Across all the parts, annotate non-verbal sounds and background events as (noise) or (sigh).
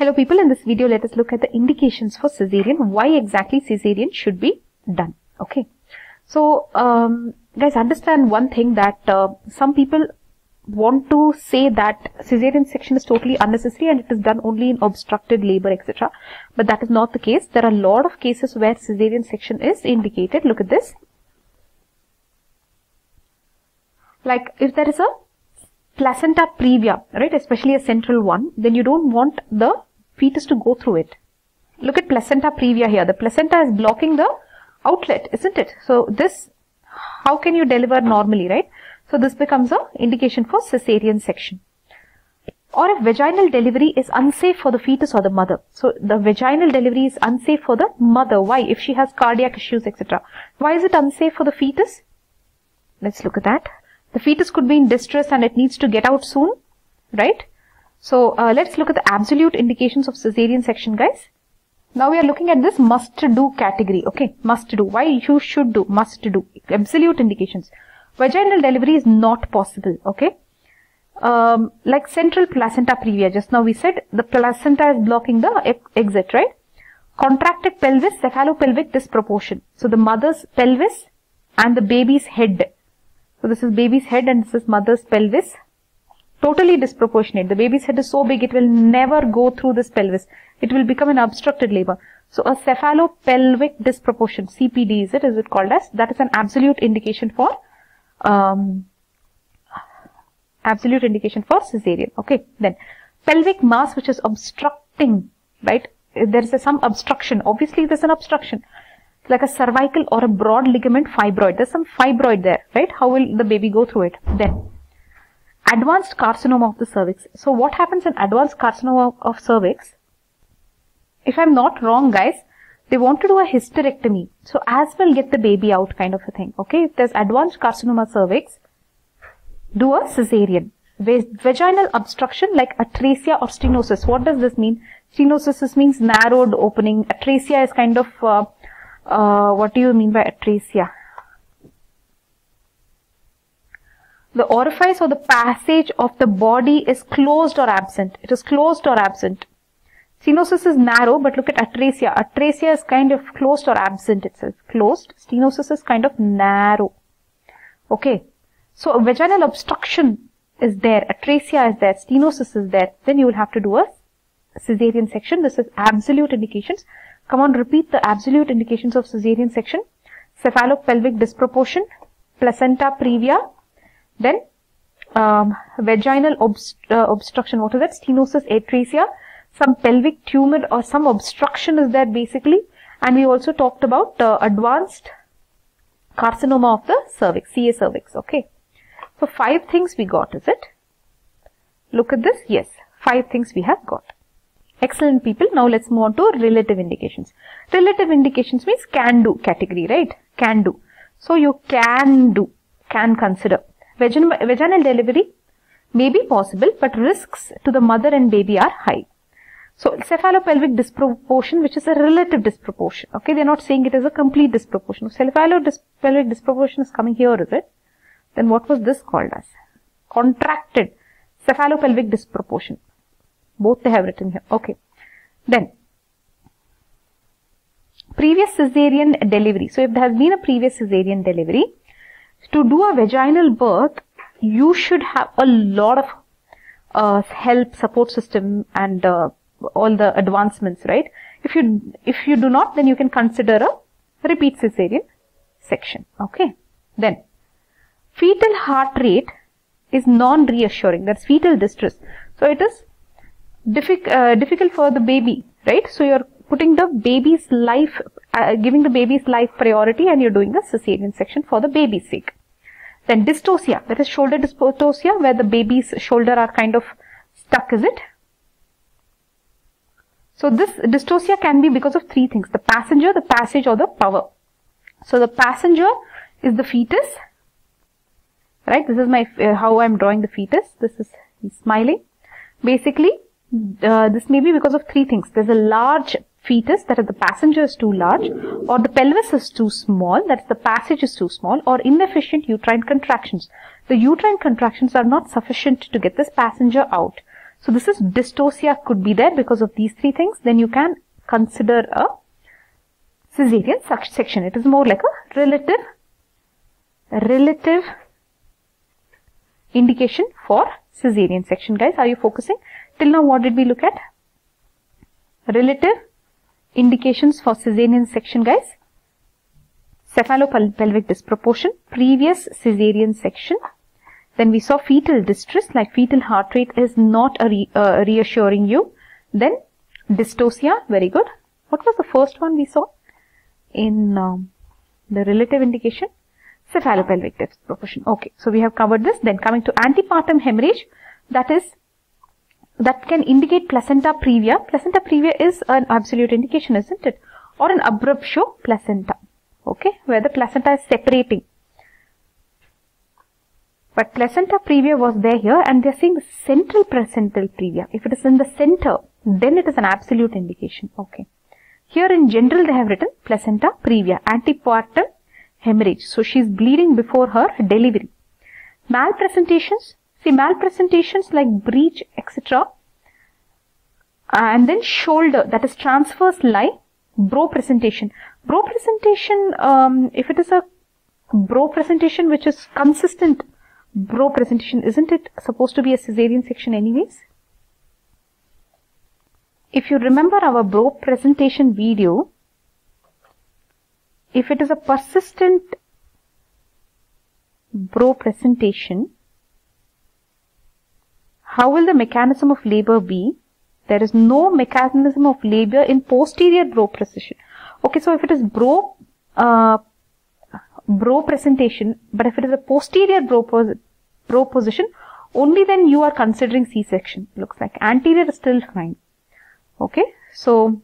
Hello people, in this video let us look at the indications for cesarean, why exactly cesarean should be done. Okay. So um, guys understand one thing that uh, some people want to say that cesarean section is totally unnecessary and it is done only in obstructed labor etc. But that is not the case. There are a lot of cases where cesarean section is indicated. Look at this. Like if there is a placenta previa, right, especially a central one, then you don't want the fetus to go through it. Look at placenta previa here. The placenta is blocking the outlet, isn't it? So this, how can you deliver normally, right? So this becomes a indication for cesarean section. Or if vaginal delivery is unsafe for the fetus or the mother. So the vaginal delivery is unsafe for the mother. Why? If she has cardiac issues, etc. Why is it unsafe for the fetus? Let's look at that. The fetus could be in distress and it needs to get out soon, right? So uh, let's look at the absolute indications of cesarean section guys. Now we are looking at this must do category. Okay, must do. Why you should do, must do. Absolute indications. Vaginal delivery is not possible. Okay. Um, like central placenta previa, just now we said the placenta is blocking the exit, right? Contracted pelvis, cephalopelvic disproportion. So the mother's pelvis and the baby's head. So this is baby's head and this is mother's pelvis totally disproportionate. The baby's head is so big, it will never go through this pelvis. It will become an obstructed labor. So a cephalopelvic disproportion, CPD is it, is it called as? That is an absolute indication for, um, absolute indication for cesarean. Okay, then pelvic mass which is obstructing, right? There is a, some obstruction. Obviously, there's an obstruction. Like a cervical or a broad ligament fibroid. There's some fibroid there, right? How will the baby go through it? Then advanced carcinoma of the cervix. So what happens in advanced carcinoma of cervix? If I'm not wrong guys, they want to do a hysterectomy. So as well get the baby out kind of a thing. Okay, if there's advanced carcinoma cervix, do a cesarean. Vaginal obstruction like atresia or stenosis. What does this mean? Stenosis means narrowed opening. Atresia is kind of, uh, uh, what do you mean by atresia? The orifice or the passage of the body is closed or absent. It is closed or absent. Stenosis is narrow, but look at atresia. Atresia is kind of closed or absent itself. Closed. Stenosis is kind of narrow. Okay. So vaginal obstruction is there. Atresia is there. Stenosis is there. Then you will have to do a cesarean section. This is absolute indications. Come on, repeat the absolute indications of cesarean section. Cephalopelvic disproportion, placenta previa, then um, vaginal obst uh, obstruction, what is that? Stenosis, atresia, some pelvic tumor or some obstruction is there basically. And we also talked about uh, advanced carcinoma of the cervix, CA cervix, okay. So five things we got, is it? Look at this, yes, five things we have got. Excellent people. Now let's move on to relative indications. Relative indications means can do category, right? Can do. So you can do, can consider vaginal delivery may be possible, but risks to the mother and baby are high. So, cephalopelvic disproportion, which is a relative disproportion. Okay, they're not saying it is a complete disproportion. Cephalopelvic disproportion is coming here, is it? Then what was this called as? Contracted cephalopelvic disproportion. Both they have written here. Okay. Then, previous cesarean delivery. So, if there has been a previous cesarean delivery, to do a vaginal birth, you should have a lot of uh, help, support system, and uh, all the advancements, right? If you if you do not, then you can consider a repeat cesarean section. Okay. Then, fetal heart rate is non-reassuring. That's fetal distress. So it is diffi uh, difficult for the baby, right? So you're putting the baby's life, uh, giving the baby's life priority and you're doing a cesarean section for the baby's sake. Then dystocia, that is shoulder dystocia where the baby's shoulder are kind of stuck, is it? So this dystocia can be because of three things, the passenger, the passage or the power. So the passenger is the fetus, right? This is my, uh, how I'm drawing the fetus. This is, smiling. Basically, uh, this may be because of three things. There's a large fetus, that is the passenger is too large, or the pelvis is too small, that is the passage is too small, or inefficient uterine contractions. The uterine contractions are not sufficient to get this passenger out. So this is dystocia could be there because of these three things. Then you can consider a cesarean section. It is more like a relative, relative indication for cesarean section. Guys, are you focusing? Till now, what did we look at? Relative indications for cesarean section, guys. Cephalopelvic disproportion, previous cesarean section. Then we saw fetal distress, like fetal heart rate is not re uh, reassuring you. Then dystocia, very good. What was the first one we saw in um, the relative indication? Cephalopelvic disproportion. Okay, so we have covered this. Then coming to antepartum hemorrhage, that is that can indicate placenta previa. Placenta previa is an absolute indication, isn't it? Or an abruptio placenta okay, where the placenta is separating. But placenta previa was there here and they're saying central placental previa. If it is in the center, then it is an absolute indication. Okay. Here in general they have written placenta previa, antepartum hemorrhage. So she is bleeding before her delivery. Malpresentations, see malpresentations like breech, And then shoulder, that is transverse lie, brow presentation. Brow presentation, um, if it is a brow presentation which is consistent brow presentation, isn't it supposed to be a cesarean section anyways? If you remember our brow presentation video, if it is a persistent brow presentation, how will the mechanism of labor be? There is no mechanism of labor in posterior brow presentation. Okay, so if it is brow, uh, brow presentation, but if it is a posterior brow, pos brow position, only then you are considering C-section. Looks like anterior is still fine. Okay, so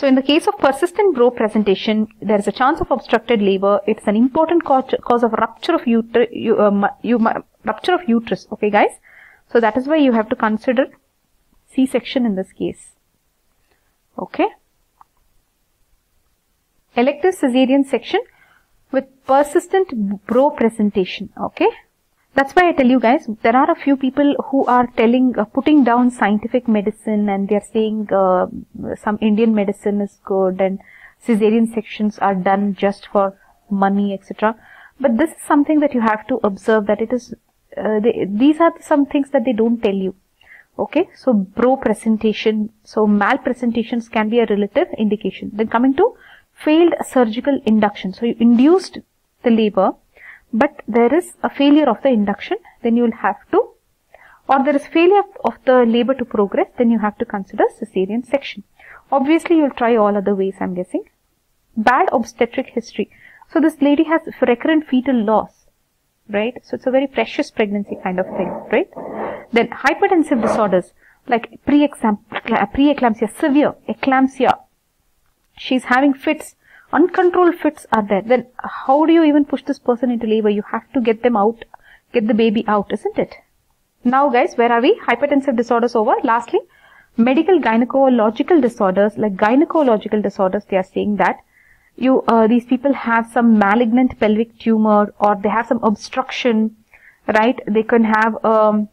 so in the case of persistent brow presentation, there is a chance of obstructed labor. It's an important cause of rupture of uterus, uh, rupture of uterus. Okay, guys. So that is why you have to consider C-section in this case. Okay. Elective cesarean section with persistent brow presentation. Okay. That's why I tell you guys, there are a few people who are telling, uh, putting down scientific medicine and they're saying uh, some Indian medicine is good and cesarean sections are done just for money, etc. But this is something that you have to observe that it is, uh, they, these are some things that they don't tell you. Okay, so brow presentation, so malpresentations can be a relative indication. Then coming to failed surgical induction. So you induced the labor, but there is a failure of the induction, then you will have to, or there is failure of the labor to progress, then you have to consider cesarean section. Obviously, you will try all other ways, I'm guessing. Bad obstetric history. So this lady has recurrent fetal loss, right? So it's a very precious pregnancy kind of thing, right? Then hypertensive disorders like preeclampsia, severe eclampsia. She's having fits, uncontrolled fits are there. Then how do you even push this person into labor? You have to get them out, get the baby out, isn't it? Now guys, where are we? Hypertensive disorders over. Lastly, medical gynecological disorders like gynecological disorders, they are saying that you uh, these people have some malignant pelvic tumor or they have some obstruction, right? They can have um,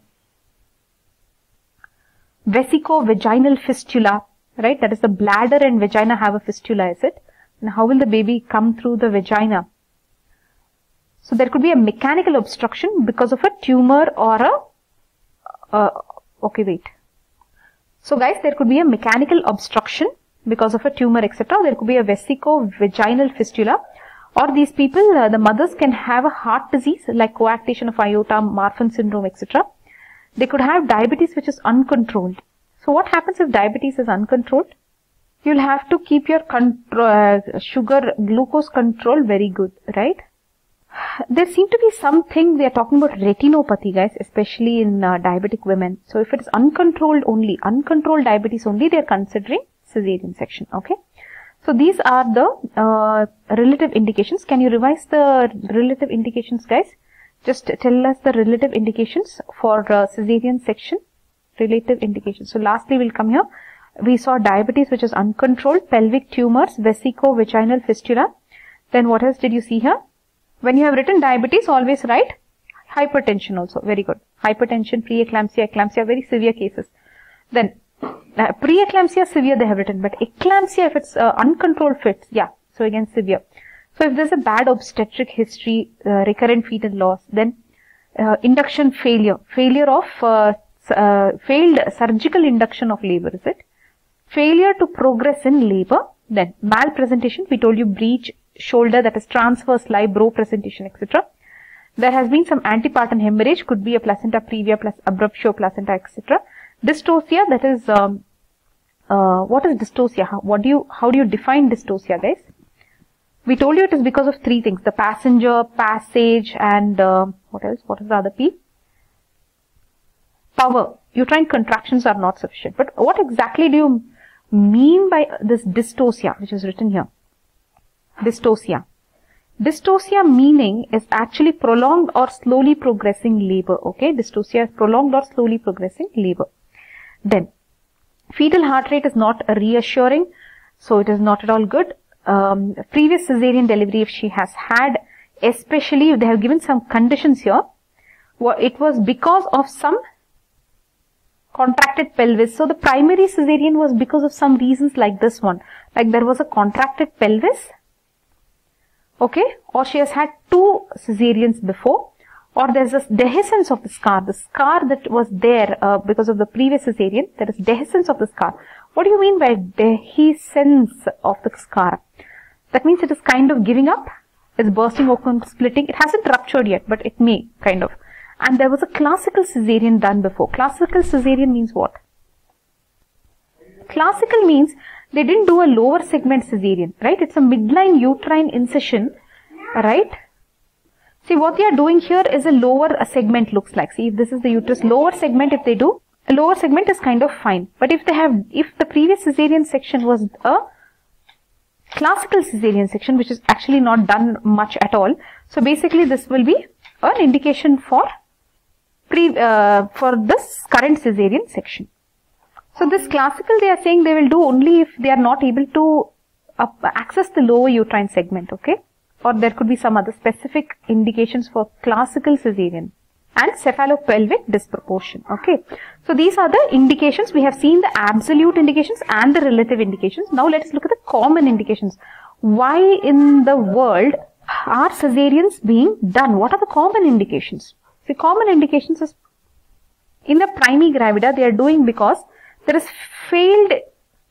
vesico-vaginal fistula, right? That is the bladder and vagina have a fistula, is it? And how will the baby come through the vagina? So there could be a mechanical obstruction because of a tumor or a, uh, okay, wait. So guys, there could be a mechanical obstruction because of a tumor, etc. There could be a vesico-vaginal fistula. Or these people, uh, the mothers can have a heart disease like coarctation of aorta, Marfan syndrome, etc. They could have diabetes which is uncontrolled. So what happens if diabetes is uncontrolled? You'll have to keep your uh, sugar glucose control very good, right? There seem to be something, we are talking about retinopathy guys, especially in uh, diabetic women. So if it is uncontrolled only, uncontrolled diabetes only, they are considering cesarean section, okay? So these are the uh, relative indications. Can you revise the relative indications guys? Just tell us the relative indications for uh, cesarean section. Relative indications. So lastly we'll come here. We saw diabetes which is uncontrolled, pelvic tumors, vesico-vaginal fistula. Then what else did you see here? When you have written diabetes, always write hypertension also. Very good. hypertension, preeclampsia, eclampsia, very severe cases. Then uh, preeclampsia severe they have written, but eclampsia if it's uh, uncontrolled fits, yeah. So again severe. So if there's a bad obstetric history, uh, recurrent fetal loss, then uh, induction failure, failure of uh, uh, failed surgical induction of labor, is it? Failure to progress in labor, then malpresentation, we told you breech, shoulder, that is transverse lie, brow presentation, etc. There has been some antepartum hemorrhage, could be a placenta previa plus abruptio placenta, etc. Dystocia, that is, um, uh, what is dystocia? How, what do you, how do you define dystocia, guys? We told you it is because of three things, the passenger, passage, and uh, what else? What is the other P? Power. Uterine contractions are not sufficient. But what exactly do you mean by this dystocia, which is written here? Dystocia. Dystocia meaning is actually prolonged or slowly progressing labor. Okay, dystocia is prolonged or slowly progressing labor. Then, fetal heart rate is not reassuring, so it is not at all good. Um, previous cesarean delivery, if she has had, especially if they have given some conditions here, it was because of some contracted pelvis. So the primary cesarean was because of some reasons like this one. Like there was a contracted pelvis. Okay? Or she has had two cesareans before. Or there's a dehiscence of the scar. The scar that was there uh, because of the previous cesarean there is dehiscence of the scar. What do you mean by dehiscence of the scar? That means it is kind of giving up. It's bursting open splitting. It hasn't ruptured yet but it may kind of and there was a classical cesarean done before classical cesarean means what classical means they didn't do a lower segment cesarean, right? It's a midline uterine incision, right? See, what they are doing here is a lower segment looks like. See, if this is the uterus, lower segment if they do, a lower segment is kind of fine. But if they have, if the previous cesarean section was a classical cesarean section, which is actually not done much at all. So basically this will be an indication for pre, uh, for this current cesarean section. So this classical they are saying they will do only if they are not able to access the lower uterine segment, okay? Or there could be some other specific indications for classical cesarean and cephalopelvic disproportion, okay? So these are the indications. We have seen the absolute indications and the relative indications. Now let us look at the common indications. Why in the world are cesareans being done? What are the common indications? The common indications is in the primigravida they are doing because there is failed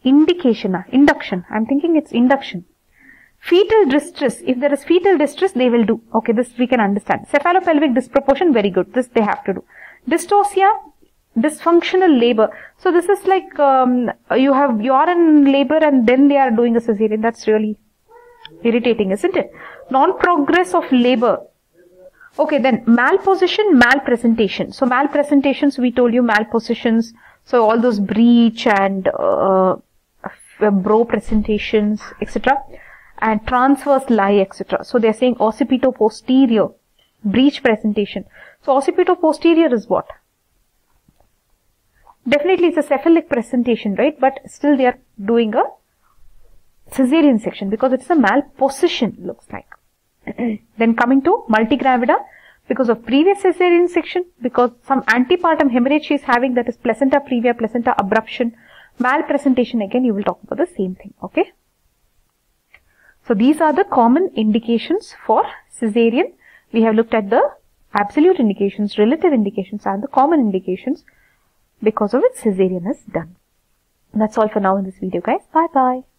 indication, uh, induction. I'm thinking it's induction. Fetal distress. If there is fetal distress, they will do. Okay, this we can understand. Cephalopelvic disproportion, very good. This they have to do. Dystocia, dysfunctional labor. So this is like um, you have you are in labor and then they are doing a cesarean. That's really irritating, isn't it? Non-progress of labor. Okay, then malposition, malpresentation. So malpresentations, we told you malpositions. So all those breech and uh, brow presentations, etc. And transverse lie, etc. So they're saying occipito posterior, breech presentation. So occipito posterior is what? Definitely it's a cephalic presentation, right? But still they are doing a cesarean section because it's a malposition, looks like. (clears throat) then coming to multigravida, because of previous cesarean section, because some antepartum hemorrhage she is having that is placenta previa, placenta abruption, malpresentation again you will talk about the same thing, okay. So these are the common indications for cesarean. We have looked at the absolute indications, relative indications and the common indications because of which cesarean is done. That's all for now in this video guys. Bye bye.